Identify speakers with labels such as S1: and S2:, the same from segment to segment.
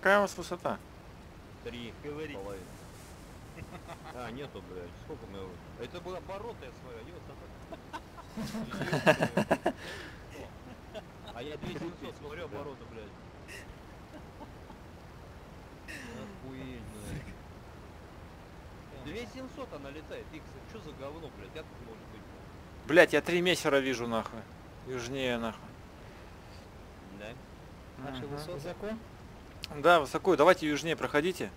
S1: Какая у вас высота?
S2: Три.
S3: Говори.
S2: половиной. А, нету, блядь. Сколько мы... его- Это было обороты, я смотрю, а не высота. А я 2700 смотрю обороты, блядь. Охуеть, блядь. 2700 она летает, Икс, что за говно, блядь, как это может быть?
S1: Блять, я три мессера вижу нахуй. Южнее нахуй.
S2: Да?
S3: Наши
S1: Ага.
S3: высоты.
S4: Высоко?
S1: Да, высоко. Давайте южнее проходите.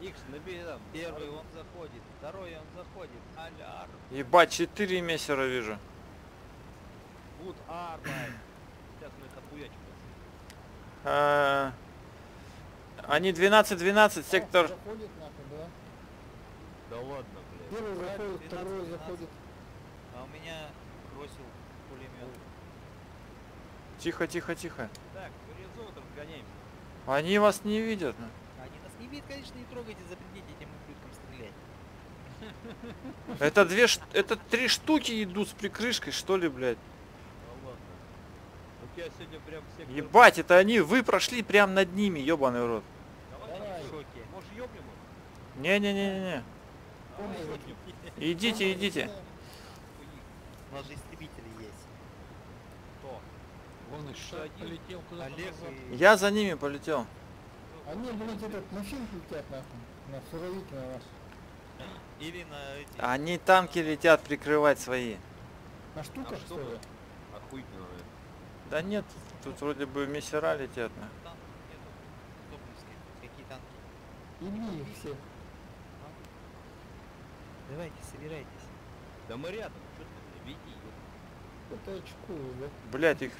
S2: Икс, набери там.
S3: Первый он заходит, второй он заходит. Аляр.
S1: Ебать, четыре мессера вижу.
S2: Гуд Арбайт. Сейчас мы их отхуячим.
S1: А, Они 12-12, сектор...
S4: Заходит нахуй, да?
S2: Да ладно, блядь.
S4: Первый заходит,
S3: 12,
S4: второй
S3: 12.
S4: заходит.
S3: А у меня бросил пулемет.
S1: Тихо, тихо, тихо.
S2: Так, горизонт разгоняемся.
S1: Они вас не видят.
S3: Они нас не видят, конечно, не трогайте, запретите этим ублюдкам стрелять.
S1: Это две, ш- это три штуки идут с прикрышкой, что ли, блядь?
S2: Да ладно. У тебя сегодня прям все...
S1: Ебать, это они, вы прошли прям над ними, ебаный рот.
S2: Давай,
S4: Давай.
S3: В шоке.
S2: Может ёбнем их?
S1: Не-не-не-не. Идите, идите.
S3: У нас же истребители есть.
S2: Кто?
S5: Вон еще
S2: один.
S5: полетел куда-то
S3: Олег и...
S1: Я за ними полетел.
S4: Они, блядь, этот, на финк летят нахуй. На суровики на нас.
S3: Или на эти...
S1: Они танки летят прикрывать свои.
S4: На штуках,
S2: что
S4: что ли?
S2: Охуительно, наверное.
S1: Да нет, тут вроде бы мессера летят. на.
S4: Иди их всех.
S3: Давайте, собирайтесь.
S2: Да мы рядом, что ты, веди.
S4: Это очкую, да?
S1: Блять, их...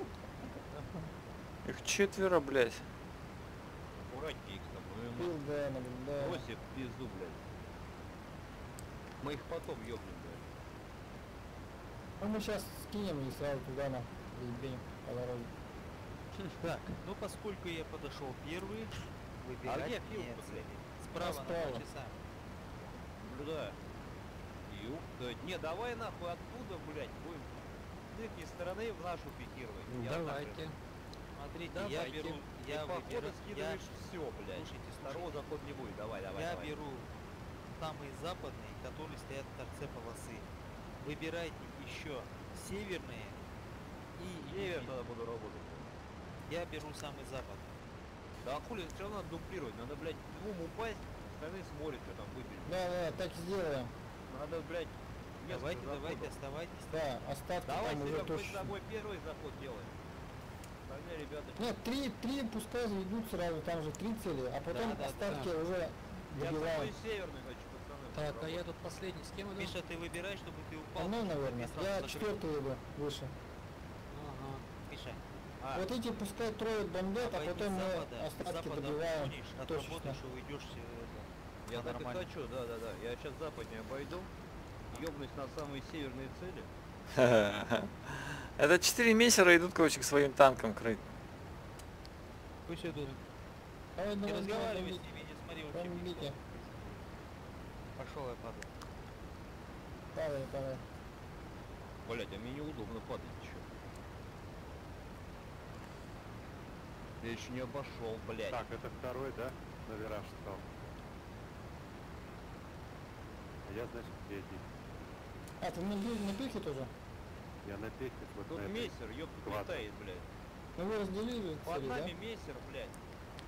S1: Их четверо, блять.
S2: Аккуратнее, Икс, там. мы-
S4: да,
S2: их в пизду, блядь. Мы их потом ёбнем, блядь.
S4: А мы сейчас скинем и сразу туда на ебенем по дороге.
S3: Так, ну поскольку я подошел первый, выбирать
S2: А где Фил,
S3: мне
S2: блядь?
S3: Справа на часа.
S2: Да не, давай нахуй оттуда, блядь, будем с их стороны в нашу пикировать.
S5: Ну,
S2: Я
S3: Смотрите, я
S5: Давайте.
S3: беру, я
S2: по ходу
S3: выберу, я,
S2: скидываешь все, блядь.
S3: слушайте,
S2: Второго
S3: слушайте.
S2: заход не будет, давай, давай,
S3: я
S2: давай.
S3: беру самые западные, которые стоят в торце полосы. Выбирайте еще северные и
S2: Север тогда буду работать.
S3: Я беру самый западный.
S2: Да а хули, все равно надо дублировать, надо, блядь, двум упасть, остальные смотрят, что там выбили.
S4: Да, да, так и сделаем.
S2: Надо, блядь,
S3: Давайте, давайте, оставайтесь.
S4: Да, остатки
S2: Давай,
S4: там уже
S2: с
S4: точно.
S2: тобой первый заход делаем. Ребята...
S4: Нет, три, три пускай идут сразу, там же три цели, а потом
S3: Да, да,
S4: остатки
S5: да.
S4: уже
S2: Я с тобой
S4: добиваем.
S2: северный хочу, пацаны.
S5: Так, а
S2: попробовать.
S5: я тут последний. С кем иду?
S3: Миша, ты выбирай, чтобы ты упал.
S4: Мной,
S3: чтобы
S4: наверное. Я четвертый иду выше.
S5: Ага.
S3: Миша,
S2: А,
S4: Вот эти пускай трое бомбят, а потом мы
S3: запада,
S4: остатки
S3: запада
S4: добиваем.
S3: отработаешь и уйдешь э, это,
S2: я так и
S3: нормально.
S2: хочу, да-да-да. Я сейчас западнее обойду, ёбнусь на самые северные цели.
S1: Это четыре мессера идут, короче, к своим танкам крыть.
S3: Пусть идут.
S4: Давай,
S3: Не
S4: давай, давай,
S3: разговаривай с ними, не смотри вообще.
S4: Бите.
S3: Пошел я падаю.
S4: Падай, падай.
S2: Блять, а мне неудобно падать еще. Я еще не обошел, блядь.
S6: Так, это второй, да? На вираж стал. А я, значит, третий.
S4: А, ты на, на пехе тоже?
S6: Я на пехе вот
S2: Тут мессер, ёпта, летает, блядь.
S4: Ну вы разделили
S2: Под
S4: цели, да?
S2: нами мессер, блядь.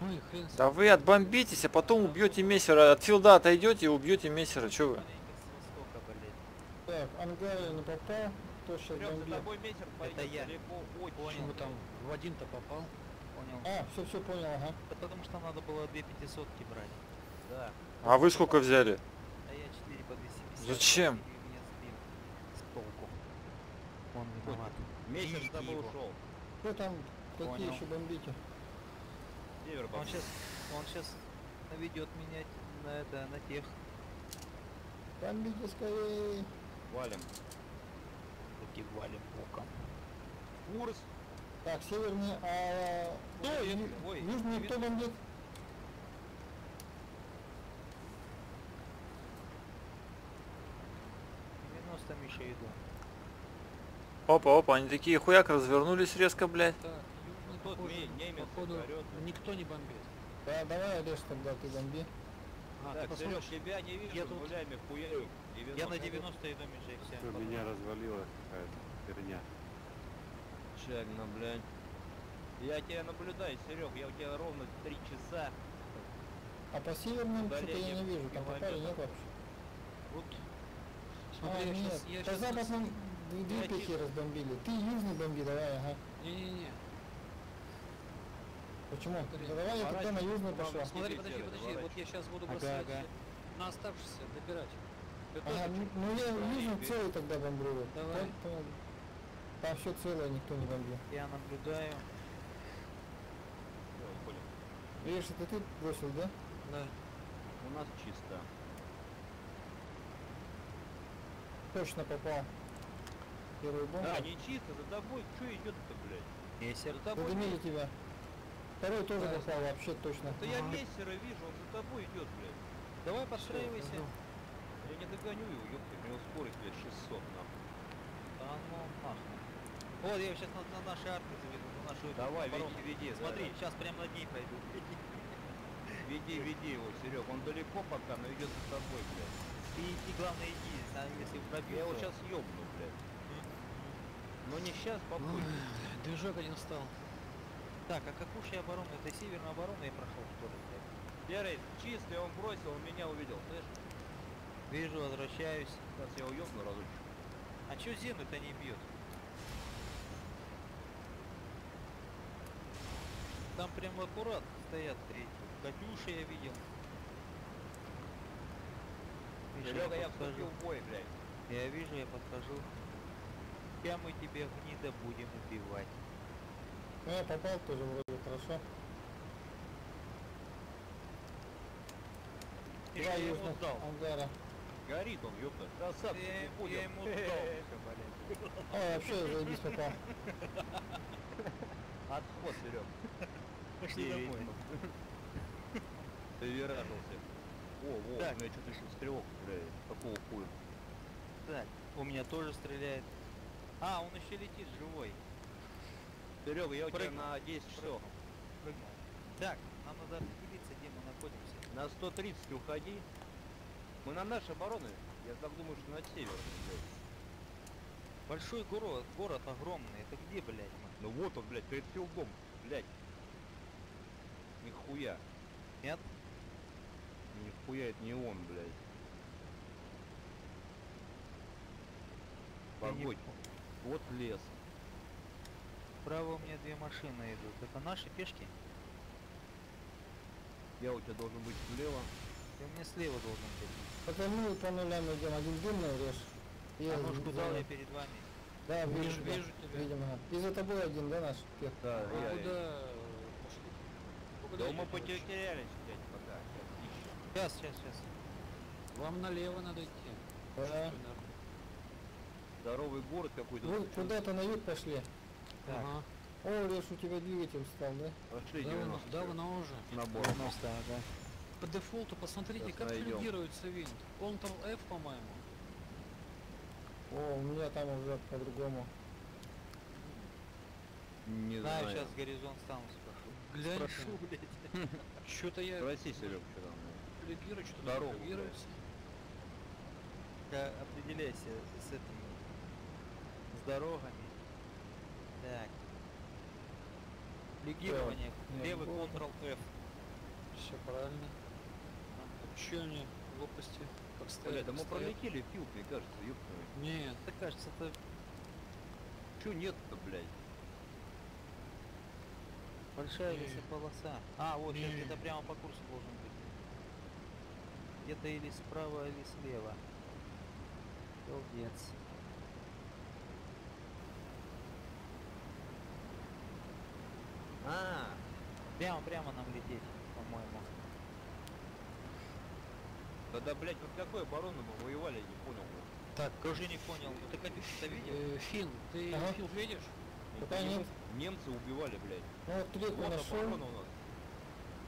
S5: Ой, хрен с
S1: Да вы отбомбитесь, а потом убьете мессера. От филда отойдете и убьете мессера. Че вы?
S4: Так, ангар не попал. Кто сейчас
S2: за тобой мессер пойдет
S3: я.
S2: далеко, очень.
S3: Понял.
S5: Почему там в один-то попал?
S3: Понял.
S4: А, все, все понял, ага.
S3: Да потому что надо было две пятисотки брать.
S2: Да.
S1: А вы сколько взяли?
S3: А я 4 по 250.
S1: Зачем?
S3: Меня сбил с толку. Он виноват.
S2: Мессер с тобой ушел.
S4: Кто там, какие
S3: Понял.
S4: еще бомбите?
S2: Север
S3: Он
S2: бомбит.
S3: сейчас, он сейчас наведет меня на это, на тех.
S4: Бомбите скорее.
S2: Валим.
S3: Таки валим боком.
S2: Курс.
S4: Так, северный, а...
S2: Кто? Я-
S4: ю-
S2: ой,
S4: Южный кто бомбит?
S3: Миша, иду.
S1: Опа, опа, они такие хуяк развернулись резко, блядь.
S5: Так,
S2: Тут
S5: похоже,
S2: не- немец
S5: походу,
S2: орёт.
S5: никто не бомбит.
S4: Да, давай, Олеж, тогда ты бомби.
S5: А,
S2: Так, Серег,
S5: посмотришь?
S2: тебя не вижу,
S5: Я тут-
S2: нулями хуярю.
S3: Я на
S2: 90.
S3: 90 иду, Миша, и все.
S6: Всё, меня развалила какая-то херня.
S2: Печально, блядь. Я тебя наблюдаю, Серег, я у тебя ровно три часа.
S4: А по северным что-то я не вижу, там попали нет вообще.
S5: Вот.
S4: А,
S5: Смотри, я
S4: нет,
S5: сейчас, я
S4: по
S5: сейчас...
S4: западным
S2: тихо.
S4: разбомбили. Ты южный бомби, давай, ага.
S5: Не-не-не.
S4: Почему?
S5: Смотри,
S4: Да давай я тогда на южный пошел.
S5: Смотри, подожди, подожди, вот я сейчас буду
S3: Ага,
S5: бросать
S3: ага.
S5: на оставшихся добирать.
S4: Ага, ну ну я южный целый тогда бомблю.
S5: Давай.
S4: Пон- понял. Там все целое, никто не бомбил.
S3: Я наблюдаю.
S4: Видишь, это ты бросил, да?
S5: Да.
S2: У нас чисто.
S4: Точно попал. Первый бомб.
S2: А, не чисто, за тобой что идет-то, блядь?
S3: Мессер.
S2: За тобой
S4: Задымили тебя. Второй тоже
S5: Да.
S4: попал, вообще точно.
S2: Да я
S5: Ага.
S2: мессера вижу, он за тобой идет, блядь.
S3: Давай подстраивайся.
S2: Я не догоню его, ёпта, у него скорость, блядь, 600, нахуй.
S3: Да ну нахуй. Вот я сейчас на, на наши арты заведу, на нашу
S2: Давай,
S3: оборону.
S2: веди, веди. да,
S3: Смотри,
S2: да.
S3: сейчас прямо над ней пройду.
S2: Веди, веди его, Серег, он далеко пока, но идет за тобой, блядь.
S3: Ты иди, главное, иди, а если пробил,
S2: Я его сейчас ёбну. Но не сейчас, попозже.
S5: Движок один стал.
S3: Так, а какую же я оборону? Это северную оборону я прошел, блядь?
S2: Серый, чистый, он бросил, он меня увидел, слышишь?
S3: Вижу, возвращаюсь.
S2: Сейчас я его ёбну разочек.
S3: А чё Зену-то не бьет? Там прям аккурат стоят третьи. Катюши я видел.
S2: Серега, я вступил в бой, блядь.
S3: Я вижу, я подхожу. Сейчас мы тебя гнида будем убивать.
S4: Ну я попал тоже вроде хорошо. Два
S3: я ему
S4: южных
S3: дал.
S4: ангара.
S2: Горит он, ёпта. Красавчик,
S3: Я,
S2: не
S3: я ему дал, Миша, блядь.
S4: Ой, вообще заебись попал.
S2: Отход, Серег.
S3: Пошли домой.
S2: Ты виражился. О, во,
S3: Так.
S2: у меня что-то еще стрелок, блядь. Какого хуя?
S3: Так, у меня тоже стреляет. А, он еще летит живой.
S2: Серега, я у тебя
S3: Прыгнул.
S2: на 10 часов.
S3: Прыгнул. Так, нам надо определиться, где мы находимся.
S2: На 130 уходи. Мы на нашей обороны. Я так думаю, что на север.
S3: Большой город, город огромный. Это где, блядь, мы?
S2: Ну вот он, блядь, перед филдом, блядь. Нихуя.
S3: Нет?
S2: Нихуя это не он, блядь. Погодь. Вот лес.
S3: Справа у меня две машины идут. Это наши пешки?
S2: Я у тебя должен быть слева.
S3: Ты у меня слева должен быть.
S4: Потому по нулям идем. Один дымный режь.
S3: А ну
S4: один
S3: что
S4: зеленый.
S3: я перед вами.
S4: Да, вижу,
S5: Вижу,
S4: тебя.
S5: вижу тебя.
S4: Видимо. И за тобой один, да, наш пех?
S2: Да,
S5: А
S2: я-
S5: куда
S2: Да мы потерялись, блядь, пока. Сейчас,
S3: сейчас, сейчас.
S5: Вам налево надо идти.
S4: Да.
S2: Здоровый город какой-то.
S4: Вы куда-то на юг пошли.
S3: Так.
S5: Ага.
S4: О, Леш, у тебя двигатель стал, да?
S2: Пошли
S5: Давно,
S2: 90.
S5: давно уже.
S2: Набор.
S3: 90, ага.
S5: По дефолту посмотрите,
S2: Сейчас
S5: как
S2: найдем.
S5: флюгируется винт. Ctrl-F, по-моему.
S4: О, у меня там уже по-другому.
S2: Не
S3: Знаю,
S2: знаю.
S3: сейчас горизонт сам спрошу.
S5: Глянь,
S3: Спрошу, блядь.
S5: что-то я
S2: Спроси, Серег, что там.
S5: флюгирую, что-то флюгируется.
S3: Определяйся с этими, с дорогами. Так. Легирование.
S4: Так,
S3: Левый. Ctrl-F.
S5: Все правильно. Че они глупости как стоят,
S2: Бля, да мы пролетели филд, мне кажется, ёпта.
S5: Нет,
S3: Это кажется, это
S2: Чё нет-то, блядь?
S3: большая
S5: Не.
S3: лесополоса. А, вот сейчас
S5: Не.
S3: где-то прямо по курсу должен быть. Где-то или справа, или слева. Молодец.
S2: А,
S3: Прямо-прямо нам лететь, по-моему.
S2: тогда, блядь, вот какой оборону мы воевали, я не понял. блядь.
S5: Так,
S3: Тоже не понял. Ну, Ты Катюшу-то видел?
S5: э, Фин, ты
S4: Ага.
S5: Фил видишь?
S4: Пока нет.
S2: Немцы убивали, блядь.
S4: Ну вот третью
S2: Вот
S4: нашел.
S2: оборона у нас.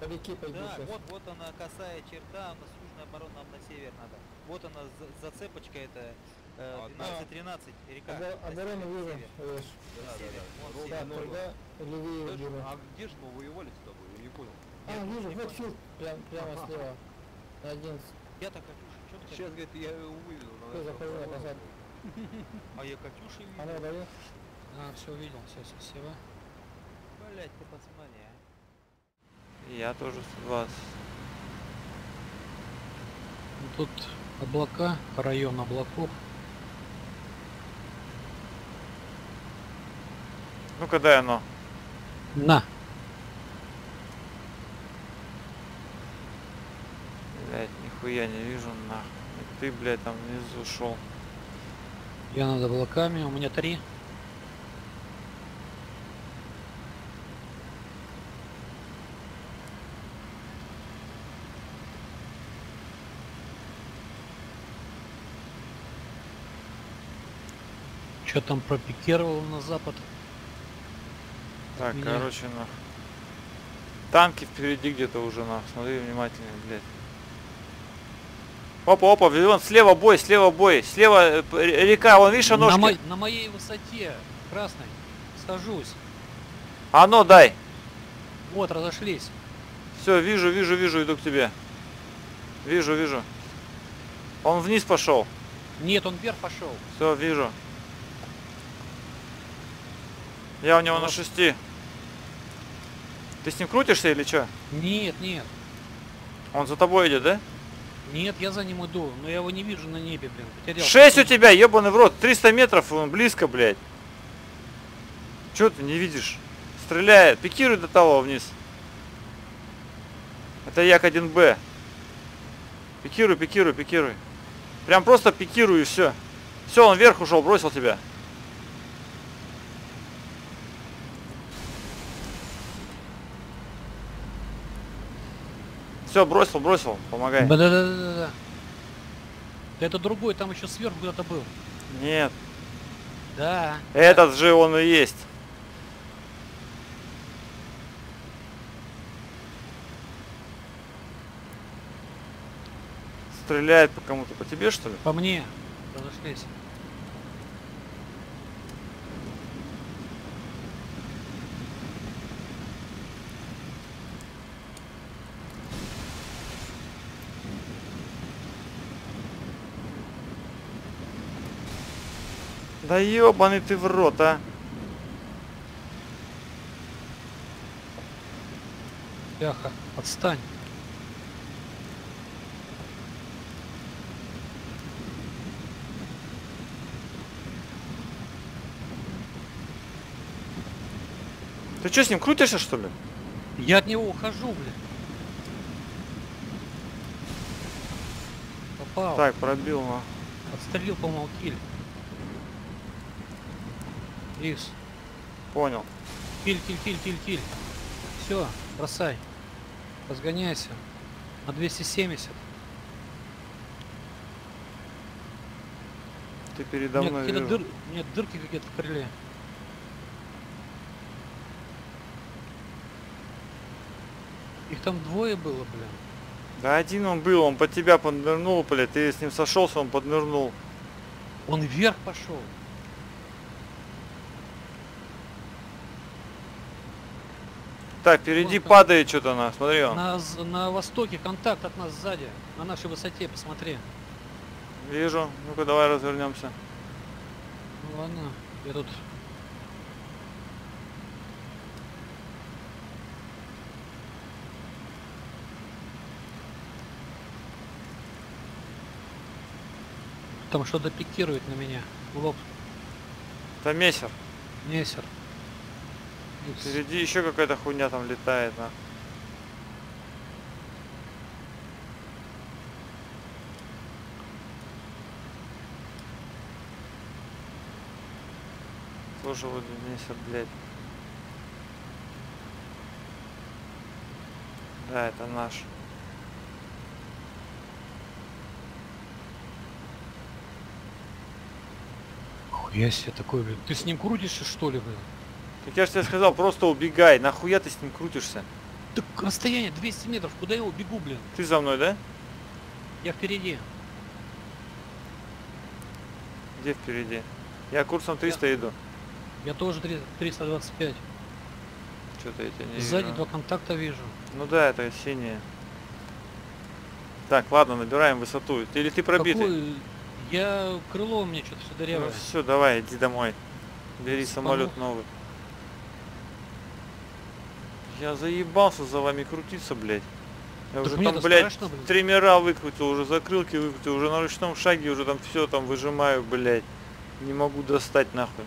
S4: По реке пойду
S3: Да,
S4: сейчас.
S3: вот, вот она косая черта, у нас южная оборона, нам на север надо. Вот она за- зацепочка это
S2: А,
S3: э,
S2: да.
S3: 12-13 река.
S4: Обо-
S3: на
S4: Оборону
S3: север,
S4: вижу. э,
S3: На
S2: Да. Да, норма.
S4: тогда левее беру.
S2: а где же мы воевали с тобой? Я не понял.
S4: А,
S3: Я
S4: вижу, вот фил, прям, прямо слева. На 11.
S3: Я-то Катюша, что ты
S2: Сейчас, говорит, я его увидел. но
S4: Всё,
S2: это
S4: захожу
S2: оборона.
S4: назад.
S3: А я Катюши
S4: А ну,
S3: видел.
S4: даю.
S5: А, все увидел, все, спасибо.
S3: Блять, ты посмотри, а.
S1: Я тоже 120.
S5: Ну, Тут облака, район облаков.
S1: Ну когда оно?
S5: На,
S1: Блять, нихуя не вижу нахуй. Ты, блядь, там внизу шел.
S5: я над облаками, у меня три. Что там пропикировал на запад?
S1: Так,
S5: меня.
S1: короче, нахуй. Танки впереди где-то уже, нахуй. Смотри внимательно, блядь. Опа, опа, вон слева бой, слева бой, слева э, река, вон видишь,
S5: на,
S1: ножки.
S5: мо- на моей высоте, красной, сажусь.
S1: А ну дай.
S5: Вот, разошлись.
S1: Все, вижу, вижу, вижу, иду к тебе. Вижу, вижу. Он вниз пошел.
S5: Нет, он вверх пошел.
S1: Все, вижу. Я у него на
S5: Вот.
S1: шести. Ты с ним крутишься или что?
S5: Нет, нет.
S1: Он за тобой идет, да?
S5: Нет, я за ним иду, но я его не вижу на небе, блин. Потерял.
S1: Шесть у тебя, ебаный в рот. 300 метров, он близко, блядь. Че ты не видишь? Стреляет. Пикируй до того вниз. Это як 1Б. Пикируй, пикируй, пикируй. Прям просто пикируй и все. Все, он вверх ушел, бросил тебя. Все, бросил, бросил, помогай.
S5: Да-да-да-да-да. Да это другой, там еще сверху куда-то был.
S1: Нет,
S5: Да.
S1: этот же он и есть. Стреляет по кому-то, по тебе что ли?
S5: По мне. Разошлись.
S1: Да ебаный ты в рот, а.
S5: Бяха, отстань.
S1: Ты что с ним крутишься что ли?
S5: Я от него ухожу, блин. Попал.
S1: Так, пробил, ну.
S5: Отстрелил, по-моему, киль. Лис.
S1: Понял.
S5: Киль, киль, киль, киль, киль. Все, бросай. Разгоняйся. На 270.
S1: Ты передо
S5: Нет,
S1: мной вижу.
S5: дыр... Нет, дырки какие-то в крыле. Их там двое было, блин.
S1: Да один он был, он под тебя поднырнул, блядь. Ты с ним сошелся, он поднырнул.
S5: Он вверх пошел.
S1: Так, впереди
S5: Вон
S1: падает что-то на. Смотри он.
S5: На, на востоке контакт от нас сзади. На нашей высоте, посмотри.
S1: Вижу. Ну-ка давай развернемся.
S5: Ну ладно, я тут... Там что-то пикирует на меня. В лоб.
S1: Это мессер.
S5: Мессер.
S1: Впереди еще какая-то хуйня там летает, на. Тоже вот мессер, блядь. Да, это наш.
S5: Хуя себе такой, блин. Ты с ним крутишься, что ли, блин?
S1: Так я же тебе сказал, просто убегай. Нахуя ты с ним крутишься?
S5: Так расстояние 200 метров, куда я убегу, блин?
S1: Ты за мной, да?
S5: Я впереди.
S1: Где впереди? Я курсом 300 иду.
S5: Я тоже три- 325.
S1: Что-то я тебя не
S5: Сзади
S1: вижу.
S5: два контакта вижу.
S1: Ну да, это синие. Так, ладно, набираем высоту. Или ты пробитый?
S5: Какой? Я крыло у меня что-то все
S1: Ну
S5: дырявое.
S1: все, давай, иди домой. Бери
S5: Спанул.
S1: самолет новый. Я заебался за вами крутиться, блядь. Я
S5: Так
S1: уже там, блядь,
S5: страшно,
S1: триммера выкрутил, уже закрылки выкрутил, уже на ручном шаге уже там все там выжимаю, блядь. Не могу достать нахуй.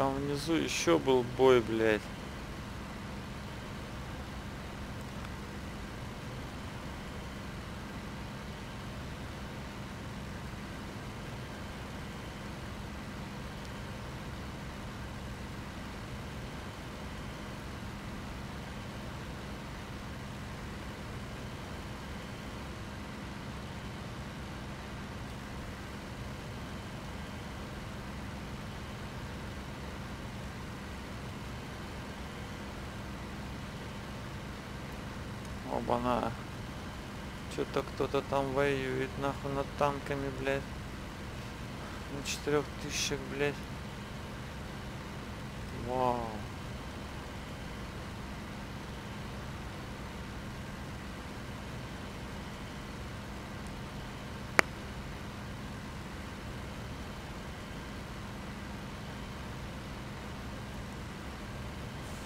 S1: Там внизу еще был бой, блядь. Что-то кто-то там воюет, нахуй, над танками, блядь. На четырех тысячах, блядь. Вау.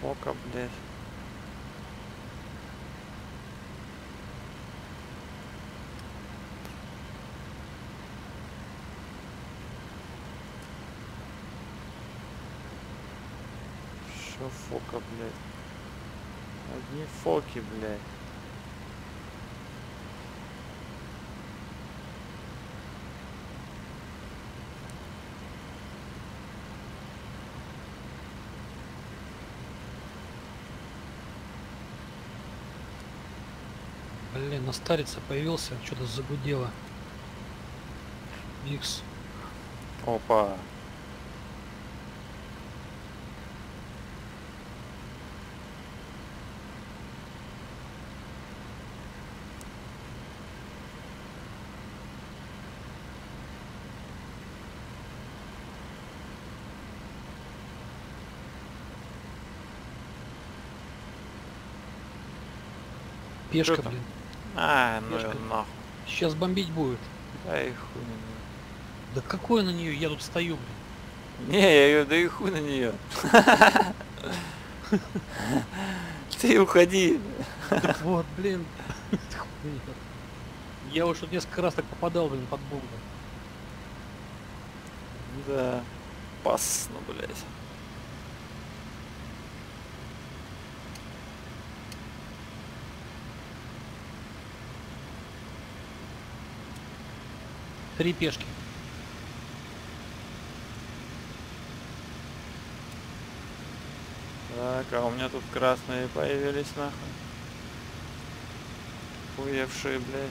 S1: Фока, блядь. Фока, блядь? Одни фоки, блядь.
S5: Блин, на старице появился, что-то загудело. Икс.
S1: Опа.
S5: Пешка, блин.
S1: А, ну
S5: Пешка.
S1: нахуй.
S5: Сейчас бомбить будет.
S1: Да и хуй на.
S5: Да какой на нее? Я тут стою, блин.
S1: Не, я ее да и хуй на нее. Ты уходи.
S5: Вот, блин. Я уж тут несколько раз так попадал, блин, под бомбу.
S1: Да. Пасно, блядь.
S5: Три пешки.
S1: Так, а у меня тут красные появились нахуй. Хуевшие, блядь.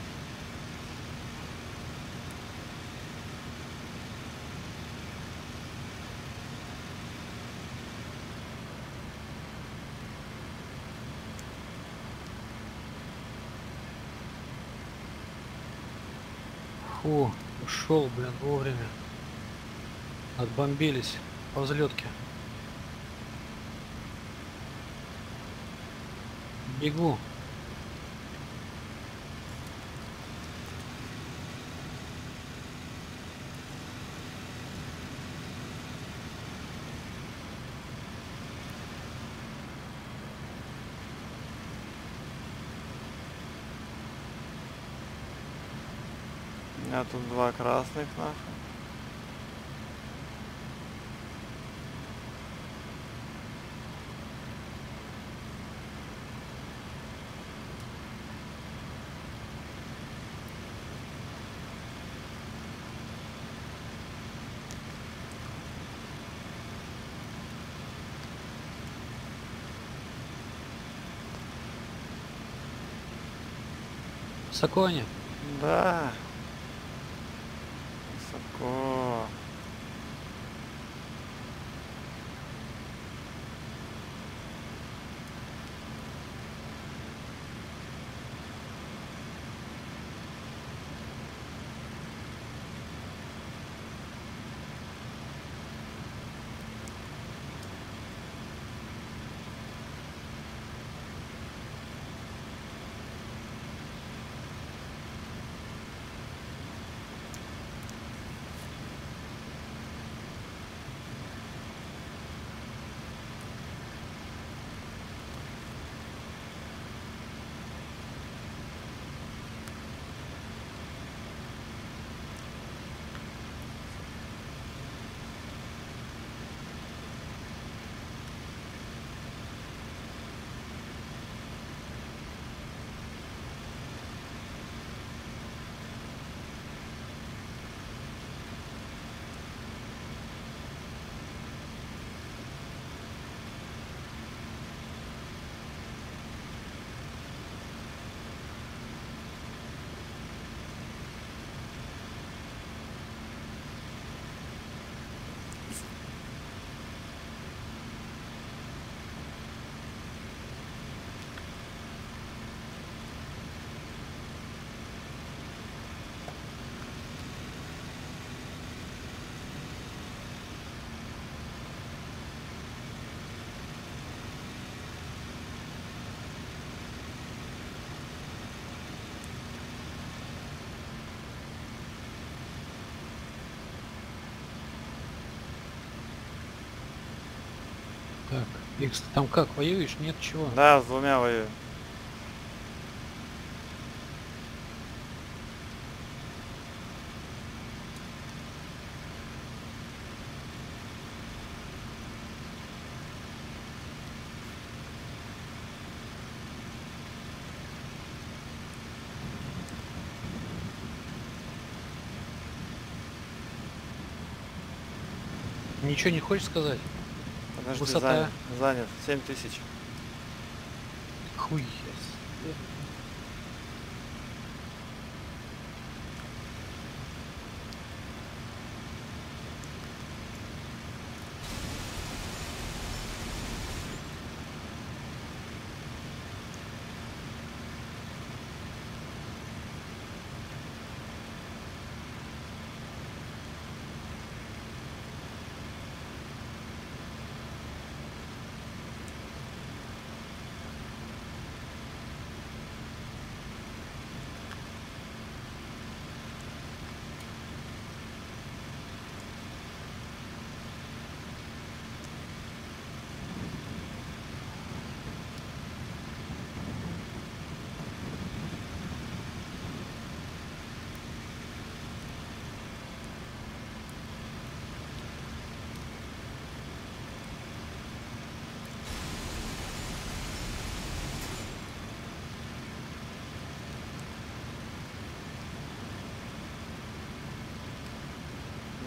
S5: Фу, ушел, блин, вовремя. Отбомбились по взлетке. Бегу.
S1: Меня тут два красных нахуй.
S5: Они?
S1: Да. Высоко.
S5: Так, Икс, ты там как, воюешь? Нет, чего?
S1: Да, с двумя воюю.
S5: Ничего не хочешь сказать?
S1: Подожди,
S5: Высота.
S1: занят, занят. 7 тысяч.
S5: Хуй.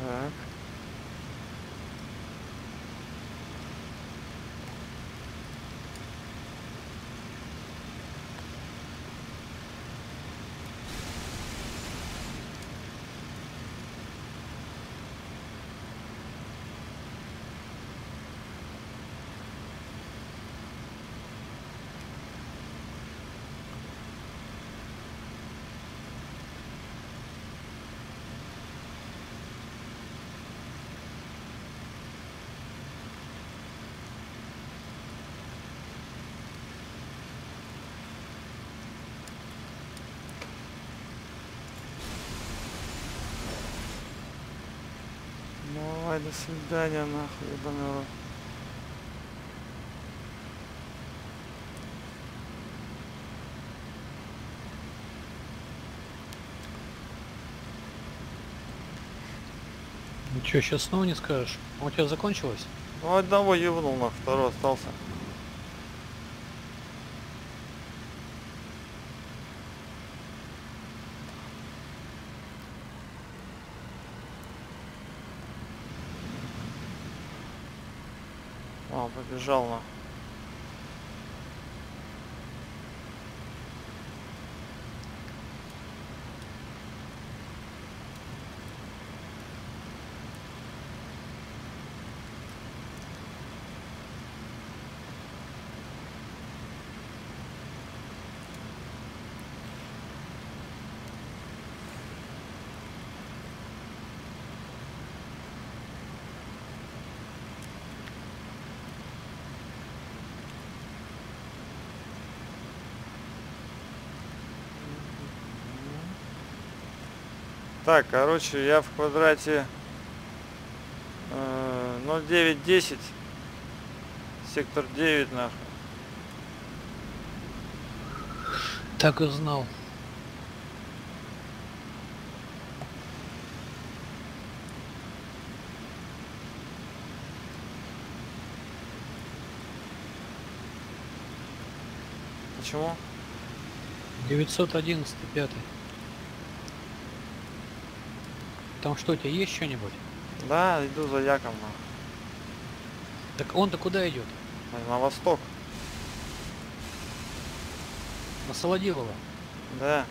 S1: Так. Давай, до свидания, нахуй, ебаный рот.
S5: Ну что, сейчас снова не скажешь? А у тебя закончилось?
S1: Ну, одного ебнул, нахуй, второй остался. А, побежал на. Так, короче, я в квадрате э, 0910, сектор 9, нахуй.
S5: Так и знал.
S1: Почему?
S5: 911 пятый. Там что, у тебя есть что-нибудь?
S1: Да, иду за Яком.
S5: Так он-то куда идет?
S1: На восток.
S5: На Солодилова.
S1: Да.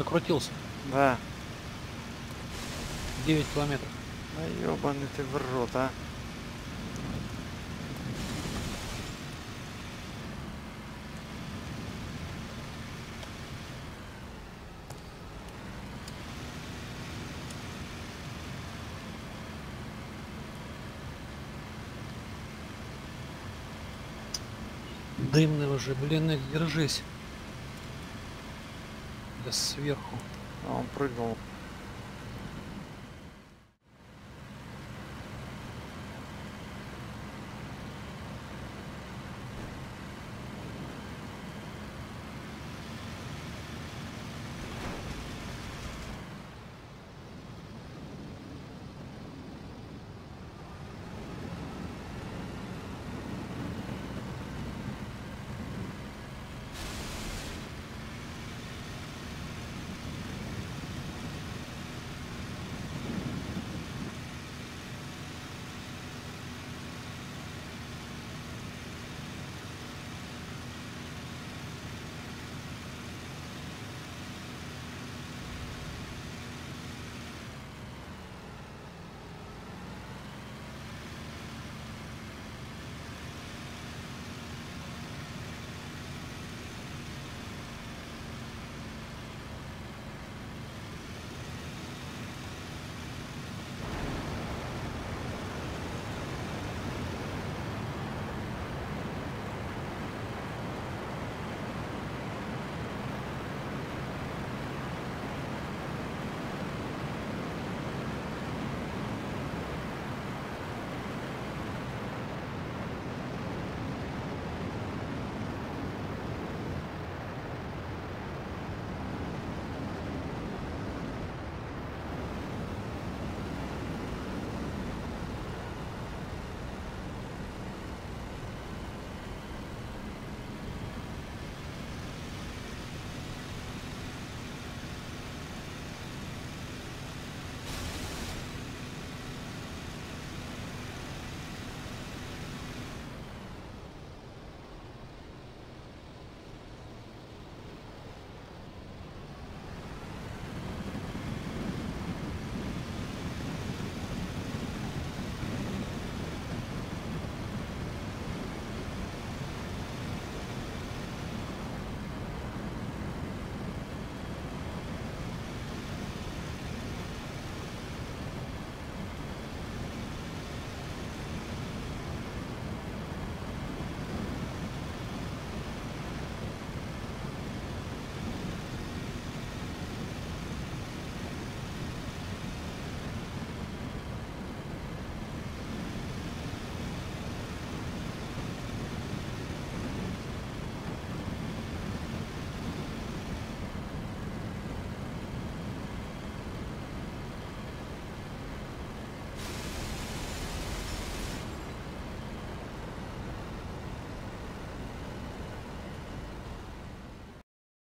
S5: Закрутился.
S1: Да.
S5: 9 километров.
S1: Да ебаный ты в рот, а.
S5: Дымный уже, блин, держись. Сверху.
S1: А он прыгнул.